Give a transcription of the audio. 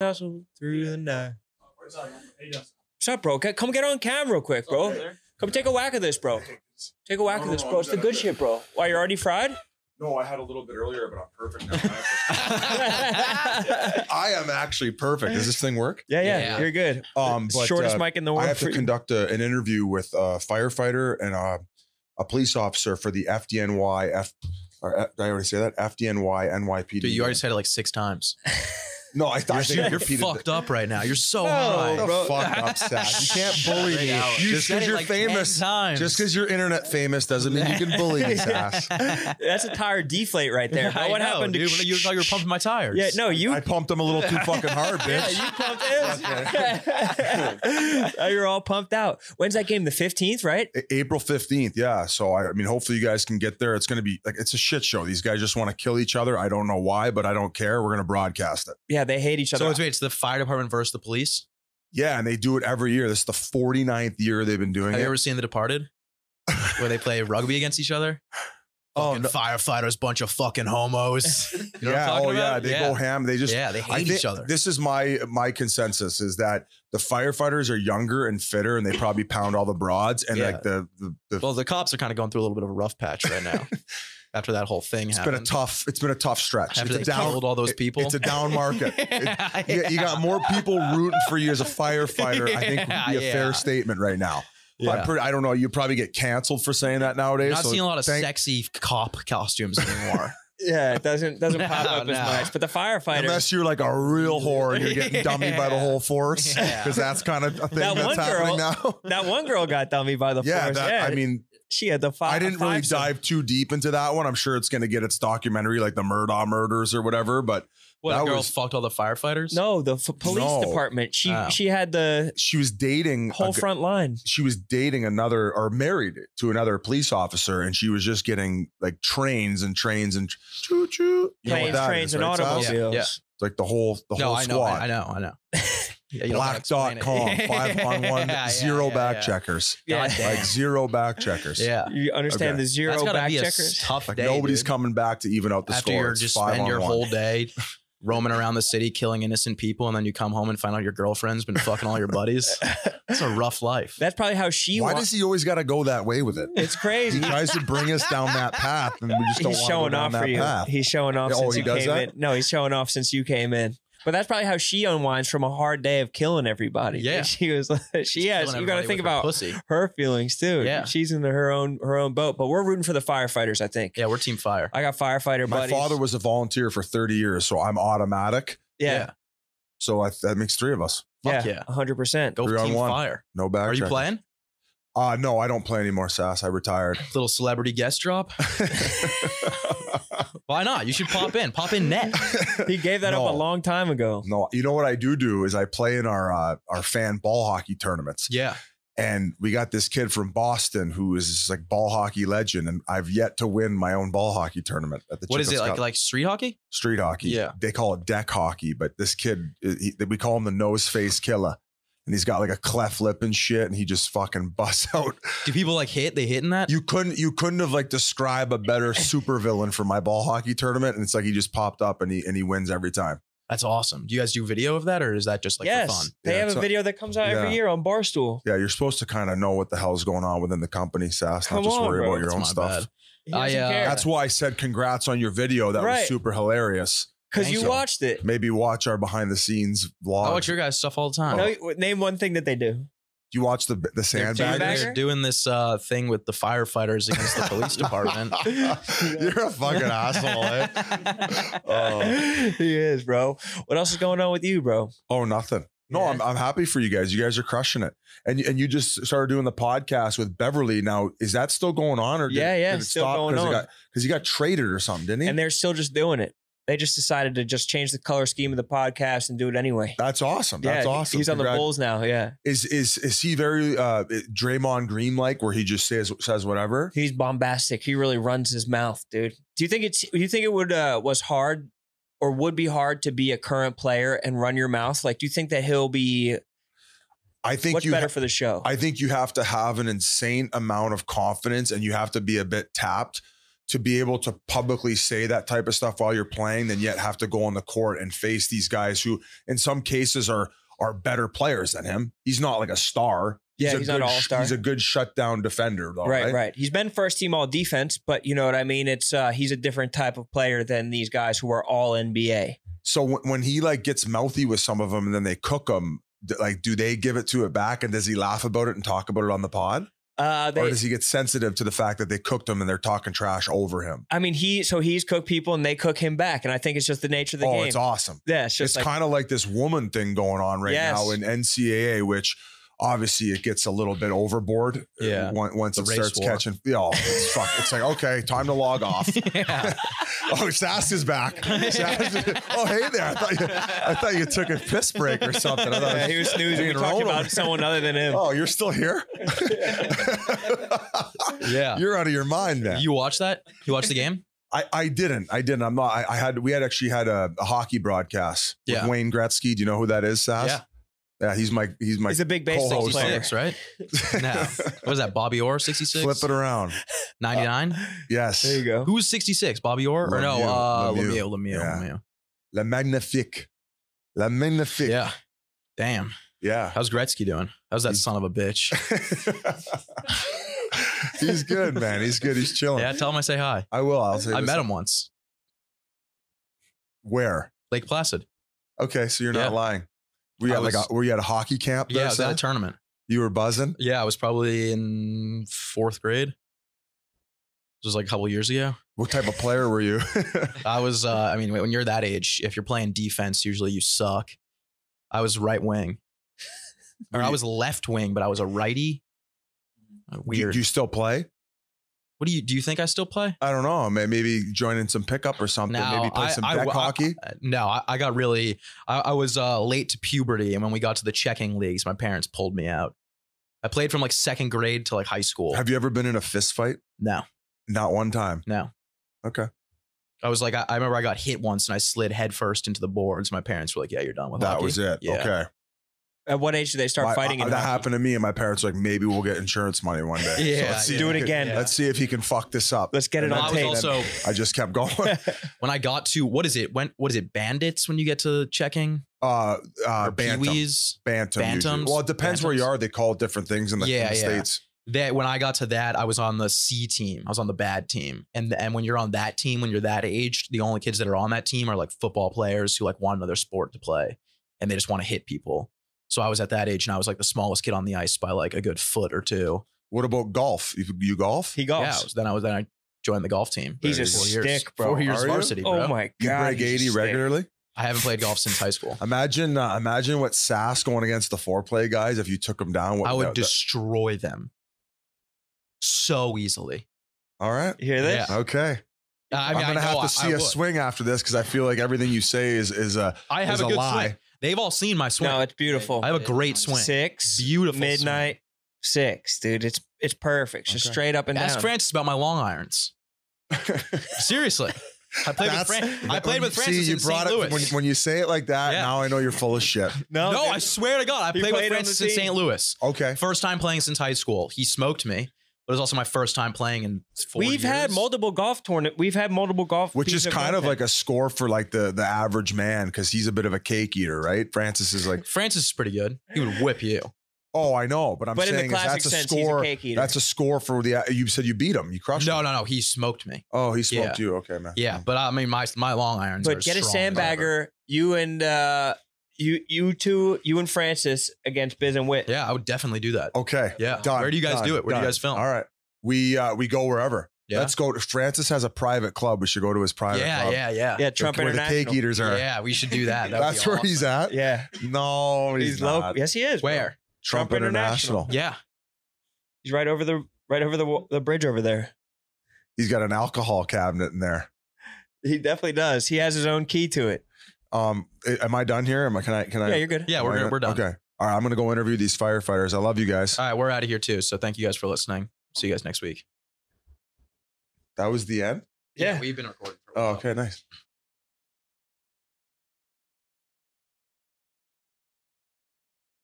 hustle through the night. What's up, bro? Come get on cam real quick, bro. Come take a whack of this, bro. Take a whack of this, bro. It's the good shit, bro. Why you're already fried? No, I had a little bit earlier, but I'm perfect now. I am actually perfect. Does this thing work? Yeah, yeah, Yeah. you're good. Um, but Shortest uh, mic in the world. I world. have for to you. conduct a, an interview with a firefighter and a, a police officer for the FDNY F. Or, F- did I already say that? FDNY NYPD. Dude, you already said it like six times. no. I thought I think I You're repeated fucked it. up right now. You're so No, high. The bro. fuck up, Seth. You can't bully me. out. You Just just because you're like famous. Just because you're internet famous doesn't mean you can bully me, Sas. That's a tire deflate right there. Bro. What know, happened to dude? You thought you were pumping my tires. Yeah, no, you. I pumped them a little too fucking hard, Yeah, you pumped in. oh, you're all pumped out. When's that game? The 15th, right? A- April 15th. Yeah. So, I, I mean, hopefully you guys can get there. It's going to be like, it's a shit show. These guys just want to kill each other. I don't know why, but I don't care. We're going to broadcast it. Yeah, they hate each other. So it's, wait, it's the fire department versus the police. Yeah. And they do it every year. This is the 49th year they've been doing Have it. you ever seen The Departed, where they play rugby against each other? Oh, Fucking no. firefighters, bunch of fucking homos. You know what I'm yeah. Oh, talking Oh, yeah. about? They go ham. They just, yeah, they I hate think each other. This is my my consensus is that the firefighters are younger and fitter, and they probably pound all the broads, and Yeah. like the the, the well, the cops are kind of going through a little bit of a rough patch right now after that whole thing it's happened. been a tough it's been a tough stretch. after it's they a down killed all those it- people. It's a down market. It- yeah, you, you got more people rooting for you as a firefighter. I think would be a Yeah, fair statement right now. Yeah. I'm pretty, I don't know. You probably get canceled for saying that nowadays. Not so seeing a lot of thank- sexy cop costumes anymore. yeah, it doesn't doesn't pop No, up as much. But the firefighter, Unless you're like a real whore and you're getting dummied by the whole force, Yeah. because that's kind of a thing That that's one happening girl- now. that one girl got dummy by the Yeah, force. that, yeah, I mean, she had the five. I didn't really dive too deep into that one. I'm sure it's going to get its documentary, like the Murdaugh murders or whatever. But What That a girl was- fucked all the firefighters. No, the f- police No. department. She Oh. she had the she was dating whole g- front line. she was dating another or married to another police officer, and she was just getting like trains and trains and choo choo. You Planes, trains, is, and right, automobiles. Yeah, yeah. It's like the whole the no, whole I know, squad. I, I know, I know. Yeah, you don't Black.com, it. five on one, Yeah, yeah, zero yeah, back yeah. checkers. Yeah. Like zero back checkers. yeah. You understand Okay. the zero back checkers? tough Like day, nobody's dude. coming back to even out the after score. you It's just five spend your one. whole day roaming around the city killing innocent people and then you come home and find out your girlfriend's been fucking all your buddies it's a rough life That's probably how she. Why wa- does he always got to go that way with it? It's crazy. He tries to bring us down that path, and we just don't He's want to go showing down off that for you. path. He's showing off Oh, since he you does came that? in. No, he's showing off since you came in. But that's probably how she unwinds from a hard day of killing everybody. Yeah. she was. She has. Killing You got to think with her about pussy her feelings too. Yeah. she's in the, her own her own boat. But we're rooting for the firefighters. I think. yeah we're team fire I got firefighter My buddies. father was a volunteer for 30 years, so I'm automatic. Yeah, So I, that makes three of us. yeah, Fuck yeah. hundred percent. go Three on team one. fire No back. are you playing Uh, no, I don't play anymore, Sas. I retired. little celebrity guest drop why not you should pop in pop in net He gave that No. up a long time ago. no, you know what I do do is I play in our uh, our fan ball hockey tournaments, yeah and we got this kid from Boston who is this, like ball hockey legend, and I've yet to win my own ball hockey tournament at the what is it Chiclets like Cup. like street hockey street hockey. Yeah. they call it deck hockey, but this kid he, we call him the nose face killer. And he's got like a cleft lip and shit, and he just fucking busts out do people like hit they hitting that You couldn't you couldn't have like described a better supervillain for my ball hockey tournament, and it's like he just popped up and he and he wins every time. that's awesome do you guys do video of that or is that just like yes, for fun they Yeah, have a it's video that comes out every year on Barstool. Yeah, you're supposed to kind of know what the hell's going on within the company, Sas, Come not just on, worry bro. about your That's own stuff. I, uh. That's why I said congrats on your video. That Right. was super hilarious. Because you so. watched it. Maybe watch our behind the scenes vlog. I watch your guys stuff all the time. No, name one thing that they do. Do you watch the the They're, sandbag? Sandbaggers? they're doing this uh, thing with the firefighters against the police department. You're a fucking asshole, eh? Oh. he is, bro. What else is going on with you, bro? Oh, nothing. No, Yeah. I'm, I'm happy for you guys. You guys are crushing it. And and you just started doing the podcast with Beverley. Now, is that still going on or did, Yeah, yeah, did it still stop going on. Because he got traded or something, didn't he? And they're still just doing it. They just decided to just change the color scheme of the podcast and do it anyway. That's awesome. That's yeah, awesome. He's on the Bulls now. Yeah, Is is is he very uh Draymond Green like where he just says says whatever? he's bombastic. He really runs his mouth, dude. Do you think it's? Do you think it would uh, was hard or would be hard to be a current player and run your mouth? Like, do you think that he'll be I think what's you better ha- for the show? I think you have to have an insane amount of confidence and you have to be a bit tapped to be able to publicly say that type of stuff while you're playing, then yet have to go on the court and face these guys who, in some cases, are are better players than him. He's not like a star. Yeah, he's not good, an all-star. He's a good shutdown defender, though. right, Right, right. He's been first team all defense, but you know what I mean. It's uh, he's a different type of player than these guys who are all NBA. So when, when he like gets mouthy with some of them, and then they cook him, like, do they give it to it back, and does he laugh about it and talk about it on the pod, Uh, or does he get sensitive to the fact that they cooked him and they're talking trash over him? I mean, he so he's cooked people and they cook him back, and I think it's just the nature of the oh, game. it's awesome. yeah, it's it's like kind of like this woman thing going on right Yes. now in NCAA, which obviously it gets a little bit overboard. uh, Yeah. on- Once it starts war. catching, yeah, oh, it's fuck. It's like okay, time to log off. yeah. oh, Sas is back. Sas is- oh, hey there. I thought you, I thought you took a piss break or something. I thought yeah, he was snoozing. and being talked rolled. about someone other than him. Oh, you're still here? Yeah. You're out of your mind, man. You watch that? You watch the game? I, I didn't. I didn't. I'm not. I, I had. We had actually had a, a hockey broadcast with Yeah. Wayne Gretzky. Do you know who that is, Sas? Yeah. Yeah. He's my. He's my. he's a big baseball player. 66, right? No. What was that? Bobby Orr, 66? Flip it around. 99? Yes. There you go. Who was 66? Bobby Orr? Or no, Lemieux, uh, Lemieux. Lemieux. Lemieux. Yeah. Lemieux. La Magnifique. La Magnifique. Yeah. Damn. Yeah. How's Gretzky doing? How's that He's- son of a bitch? He's good, man. He's good. He's chilling. Yeah, tell him I say hi. I will. I'll say. I this. met him once. Where? Lake Placid. Okay, so you're not Yeah. lying. Were you I at like a, were you at a hockey camp? There, Yeah, I was at a tournament. you were buzzing. Yeah, I was probably in fourth grade. This was like a couple years ago. What type of player were you? I was, uh, I mean, when you're that age, if you're playing defense, usually you suck. I was right wing, or I was left wing, but I was a righty. Uh, do, Weird. do you still play? What do you do? You think I still play? I don't know. May- Maybe join in some pickup or something. No, Maybe play I- some I- deck I- hockey. Uh, no, I, I got really. I, I was uh, late to puberty, and when we got to the checking leagues, my parents pulled me out. I played from like second grade to like high school. Have you ever been in a fist fight? no, Not one time. no. Okay. I was like, I, I remember I got hit once, and I slid headfirst into the boards. My parents were like, "Yeah, you're done with That hockey." was it. Yeah. Okay. At what age do they start My- fighting? uh, in that hockey? happened to me, and my parents were like, maybe we'll get insurance money one day. Yeah, let's see Do if it he can- again. Let's see if he can fuck this up. Let's get it And on then- I was tape. also I just kept going. when I got to what is it? When what is it? Bandits when you get to checking uh, uh, or bantam. peewees? Bantam. usually. Bantams? Well, it depends where you Bantams? are. They call it different things in the, in Yeah, the yeah. states. That when I got to that, I was on the C team. I was on the bad team, and and when you're on that team, when you're that age, the only kids that are on that team are like football players who like want another sport to play, and they just want to hit people. So I was at that age, and I was like the smallest kid on the ice by like a good foot or two. What about golf? You, you golf? he Yeah, golfs. I was- then I was then I joined the golf team. He's a Four years. stick, bro. Four years Are you? varsity, bro. oh my you god, break he's a 80 stick. regularly? I haven't played golf since high school. Imagine, uh, imagine what Sas going against the Fore Play guys if you took them down. What, I would that- destroy them so easily. all right. You hear this? Yeah. Okay. I I'm I gonna have know to see I a would. swing after this because I feel like everything you say is is a I have is a a good lie. swing. They've all seen my swing. No, it's beautiful. I have a great swing. Six, Beautiful swing. midnight, six, dude. It's it's perfect. Just Okay. straight up and Ask down. Francis about my long irons. Seriously, I played with That's- Fran- I played with See, Francis you in brought St. it Louis. when, when you say it like that. Yeah. Now I know you're full of shit. no, no. I swear to God, I He played with Francis in. St. Louis. Okay. First time playing since high school. He smoked me, but it was also my first time playing in four We've had multiple golf tournament. We've had multiple golf, Which pieces is kind of content. like a score for like the the average man because he's a bit of a cake eater, right? Francis is like, Francis is pretty good. He would whip you. oh, I know, but I'm But in the saying is that's a sense, he's a score. cake eater. That's a score for the. You said you beat him. You crushed No, him. no, no. No. He smoked me. Oh, he smoked Yeah. you. Okay, man. Yeah, but I mean, my my long irons. But are get a strong as ever. sandbagger. You and uh, you you two, you and Francis against Biz and Whit. Yeah, I would definitely do that. Okay. Yeah. Done. Where do you guys done, do it? Where do you guys film? All right. We uh we go wherever. Yeah. Let's go. To, Francis has a private club. We should go to his private yeah, club. yeah, yeah, Yeah, Yeah, Trump where the International. cake eaters are. Yeah, we should do that. That would That's where awesome. he's at. Yeah, No, he's, he's not. local. Yes, he is. Where? Trump, Trump International. International. Yeah. He's right over the right over the the bridge over there. He's got an alcohol cabinet in there. He definitely does. He has his own key to it. Um, am I done here? Am I? Can I? Can I? Yeah, you're good. Yeah, we're I- We're done. Okay. All right. I'm gonna go interview these firefighters. I love you guys. All right, we're out of here too. So thank you guys for listening. See you guys next week. That was the end. Yeah. we've been recording. For Oh, okay. Nice.